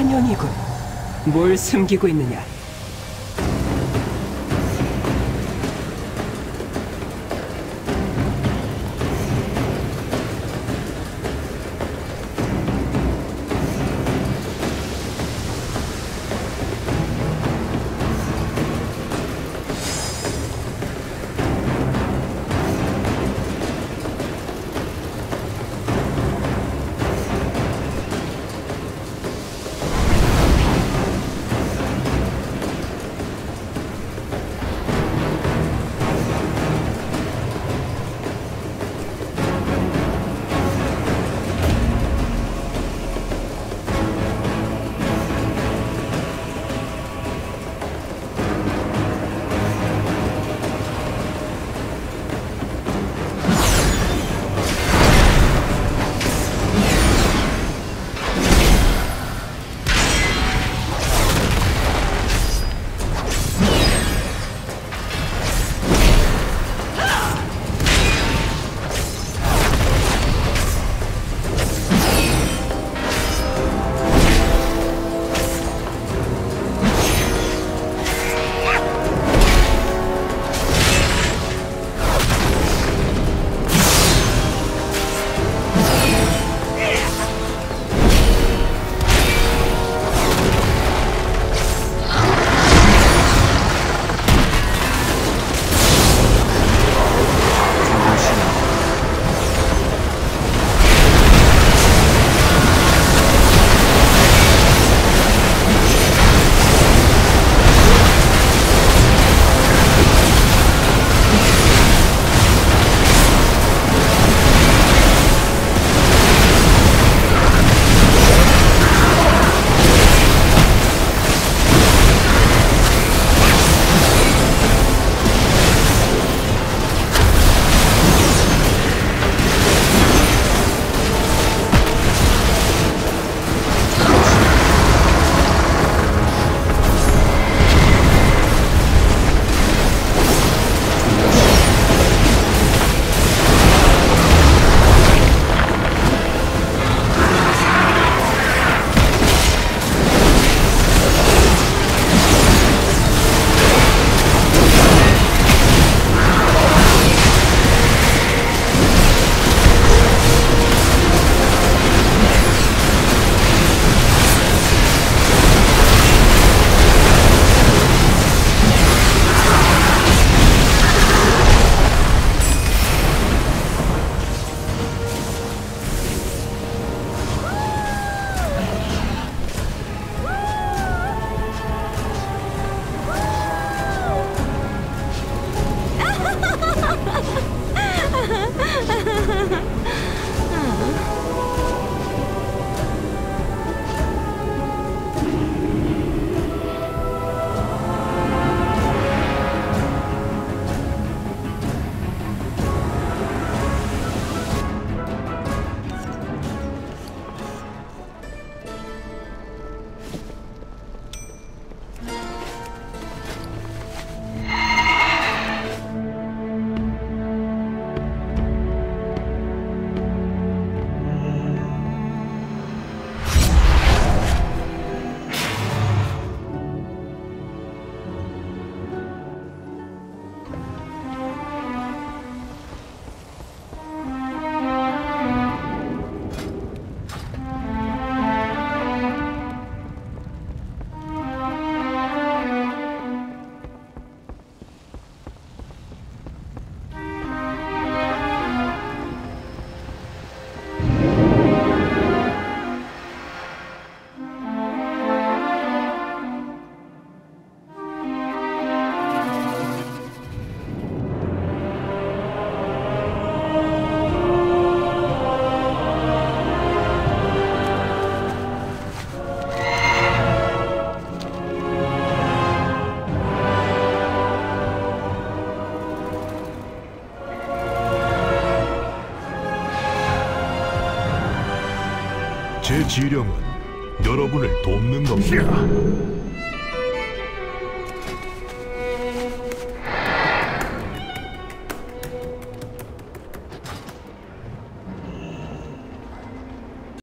환영이군. 뭘 숨기고 있느냐? 지령은 여러분을 돕는 겁니다.